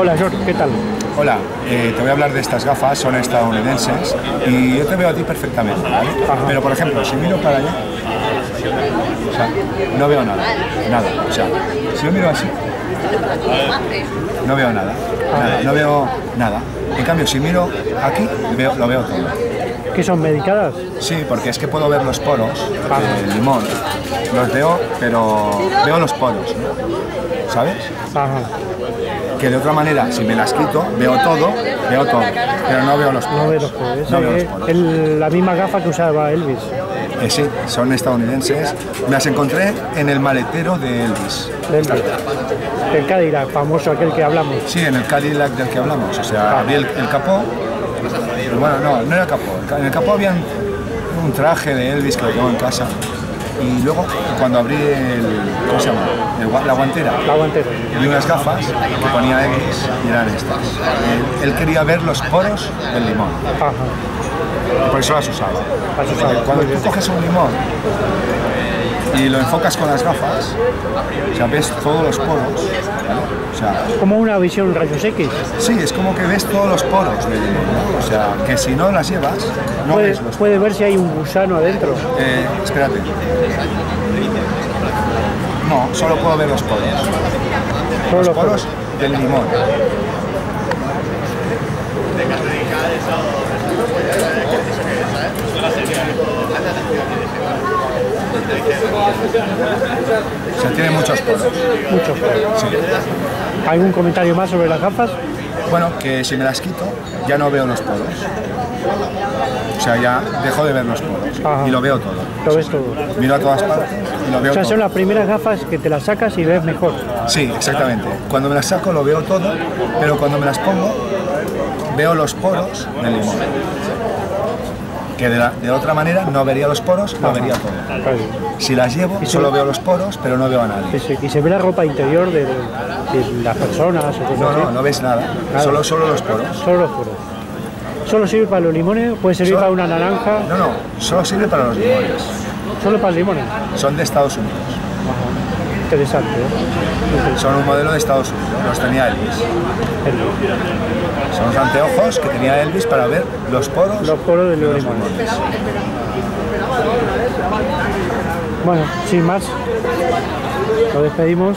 Hola George, ¿qué tal? Hola, eh, te voy a hablar de estas gafas, son estadounidenses y yo te veo a ti perfectamente, ¿vale? Pero por ejemplo, si miro para allá, o sea, no veo nada, nada. O sea, si yo miro así, no veo nada, nada, no veo nada. En cambio, si miro aquí, veo, lo veo todo. ¿Qué son medicadas? Sí, porque es que puedo ver los poros del limón. Los veo, pero veo los poros, ¿no? ¿sabes? Ajá. Que de otra manera, si me las quito, veo todo, veo todo, pero no veo los poros. No veo los poros. No veo los Es poros. el- la misma gafa que usaba Elvis. Eh, sí, son estadounidenses. Me las encontré en el maletero de Elvis. de Elvis. El Cadillac, famoso aquel que hablamos. Sí, en el Cadillac del que hablamos. O sea, abrí el, el capó. bueno, no, no era el capó. En el capó había un, un traje de Elvis que lo tengo en casa. Y luego, cuando abrí el. ¿Cómo se llama? El la guantera. La guantera. Vi unas gafas que ponía Elvis y eran estas. Él, él quería ver los poros del limón. Ajá. Por eso las usaba. Las usaba, Cuando tú coges un limón y lo enfocas con las gafas, o sea, ves todos los poros, ¿vale? O sea, Como una visión rayos X. sí, es como que ves todos los poros del limón, ¿no? O sea, que si no las llevas, no Puede, ves los puede ver si hay un gusano adentro. Eh, espérate. No, solo puedo ver los poros. Solo los poros del limón. O sea, tiene muchos poros. Muchos poros. Sí. ¿Algún comentario más sobre las gafas? Bueno, que si me las quito, ya no veo los poros. O sea, ya dejo de ver los poros. Ajá. Y lo veo todo. Lo ves todo. Miro a todas partes y lo veo O sea, todo. son las primeras gafas que te las sacas y ves mejor. Sí, exactamente. Cuando me las saco lo veo todo, pero cuando me las pongo veo los poros del limón. Que de, la- de otra manera no vería los poros, lo vería todo. Claro. Si las llevo, solo veo los poros, pero no veo a nadie. Y se ve la ropa interior de, de las personas o No, no, no ves nada. Solo, solo los poros. Solo los poros. Solo sirve para los limones, puede servir Solo- para una naranja, No, no, solo sirve para los limones. solo para los limones. Son de Estados Unidos. Interesante, ¿eh? Son un modelo de Estados Unidos. Los tenía Elvis. El- Son los anteojos que tenía Elvis para ver los poros. Los poros de los los limones. Bueno, sin más, nos despedimos.